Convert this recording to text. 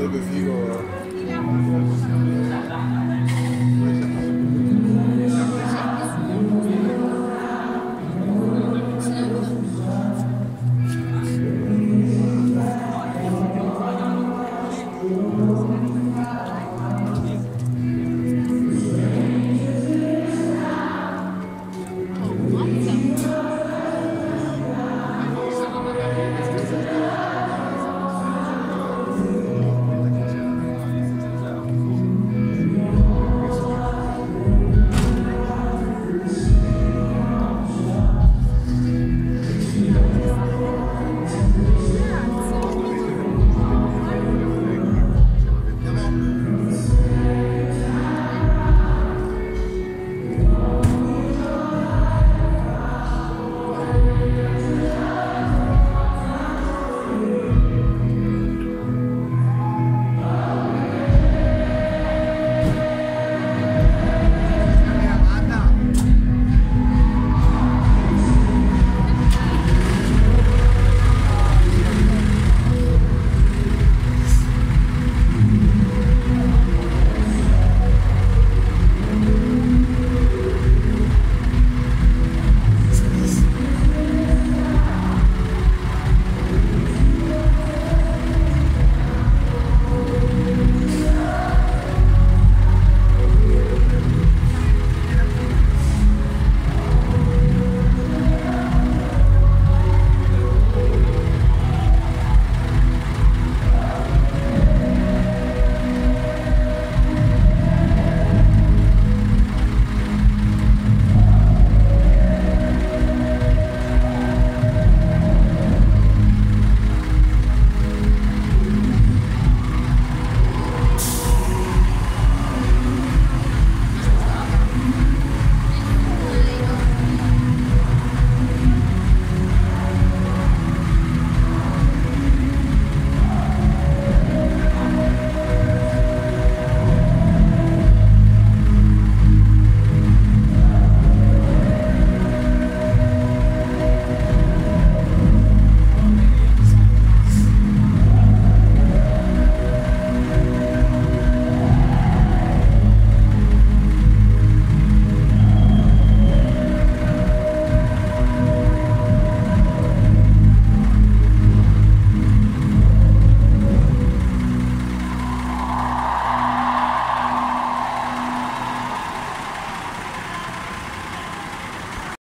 took a few